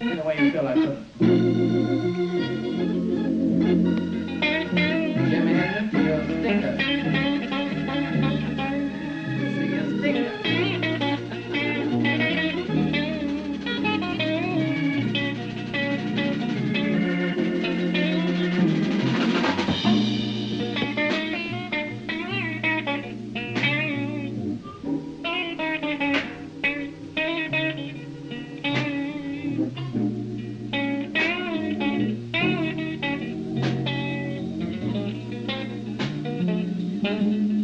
In the way you feel like Mm-hmm.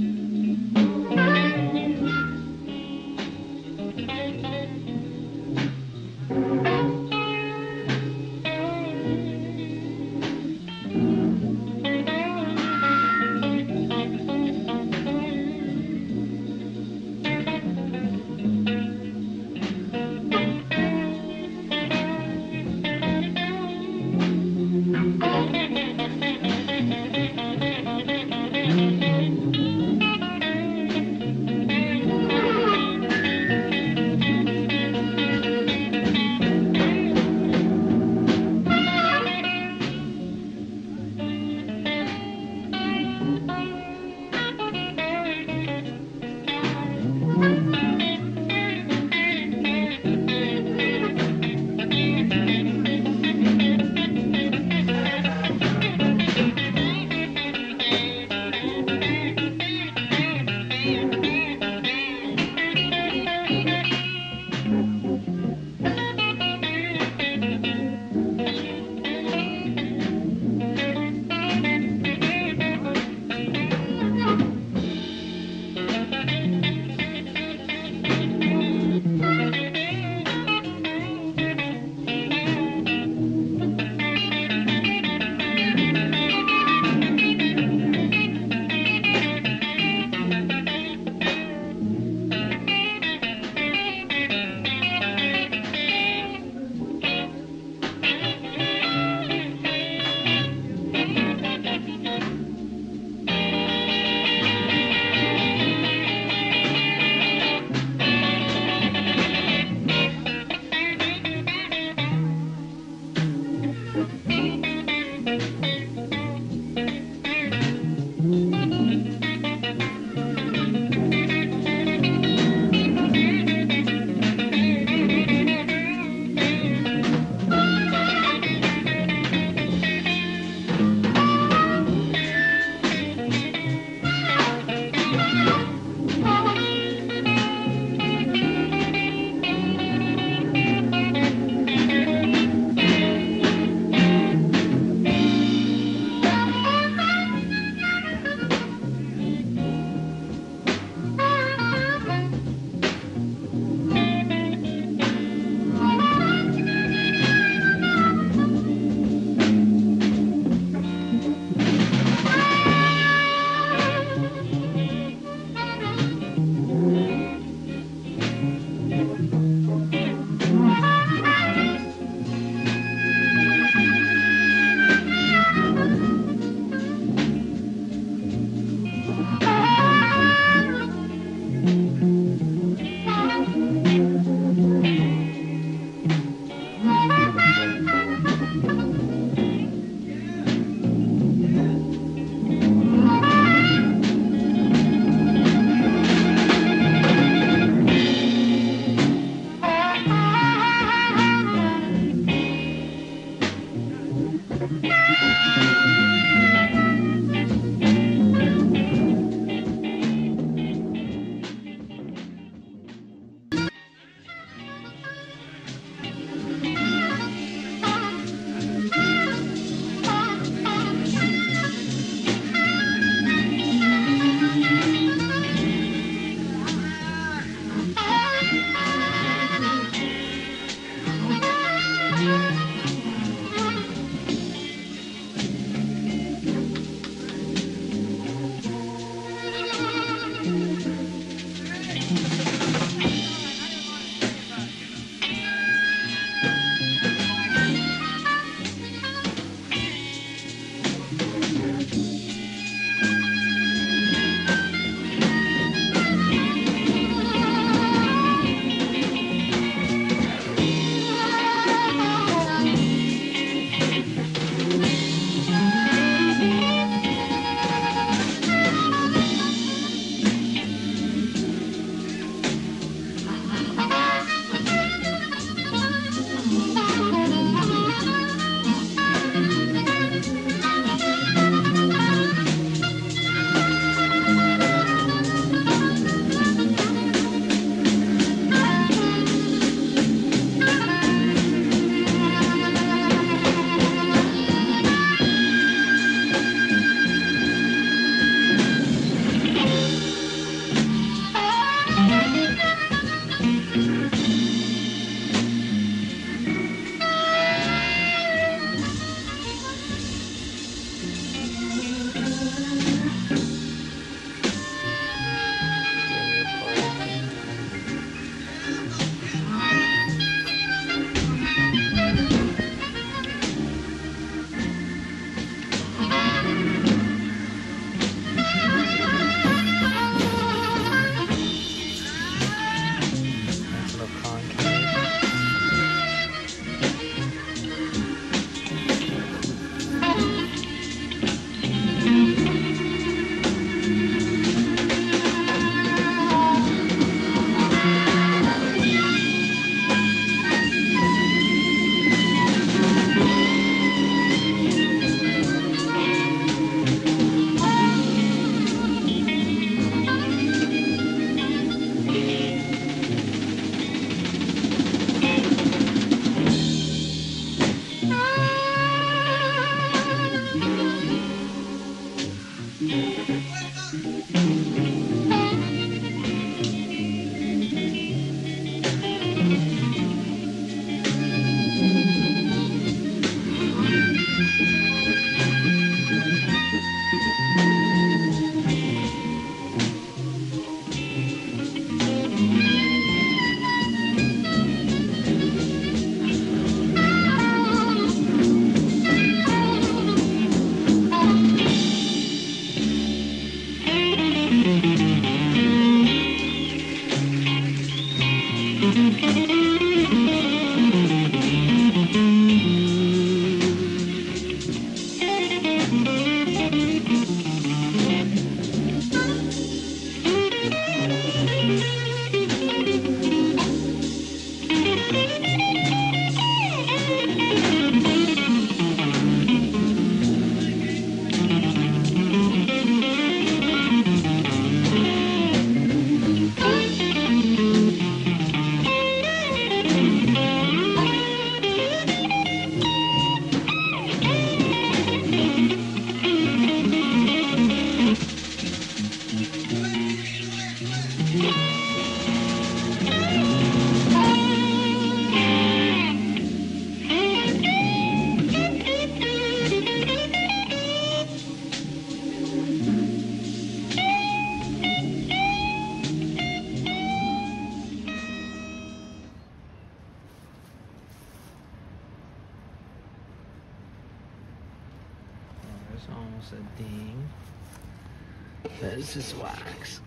Is wax.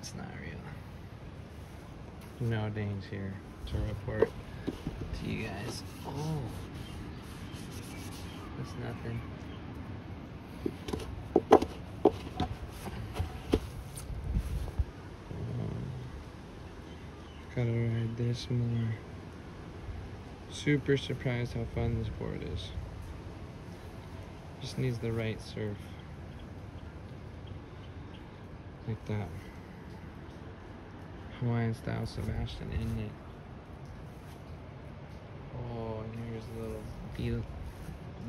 It's not real. No dings here to report to you guys. Oh, that's nothing. Um, Gotta ride this more. Super surprised how fun this board is. Just needs the right surf. Like that. Hawaiian style Sebastian Inlet. Oh, and here's a little B,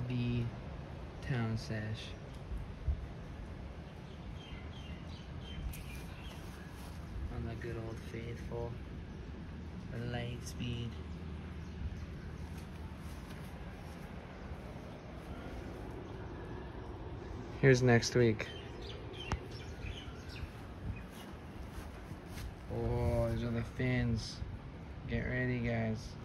B town sash. On the good old faithful. Light speed. Here's next week. The fins. Get ready, guys.